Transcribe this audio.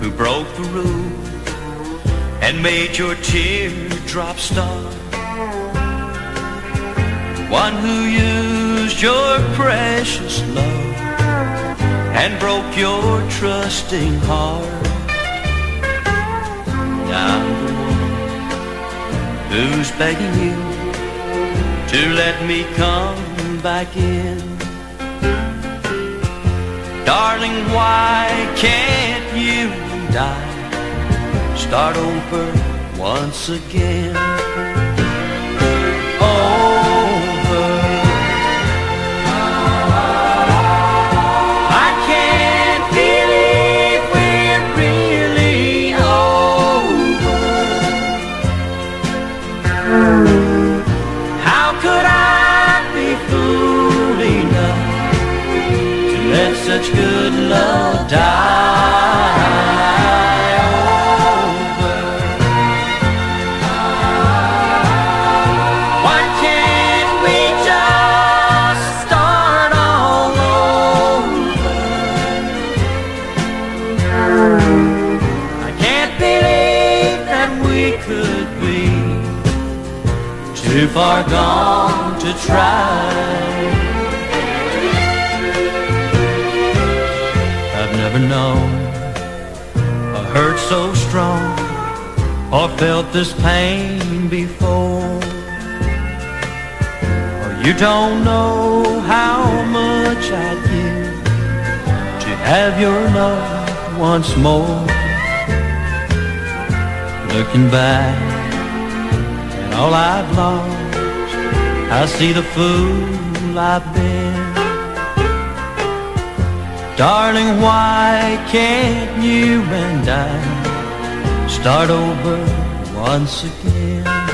who broke the rule and made your teardrop start. One who used your precious love and broke your trusting heart. I'm the one who's begging you to let me come back in. Darling, why can't you I start over once again? Such good love die over? Why can't we just start all over? I can't believe that we could be too far gone to try. I've never known a hurt so strong or felt this pain before. Or you don't know how much I'd give to have your love once more. Looking back at all I've lost, I see the fool I've been. Darling, why can't you and I start over once again?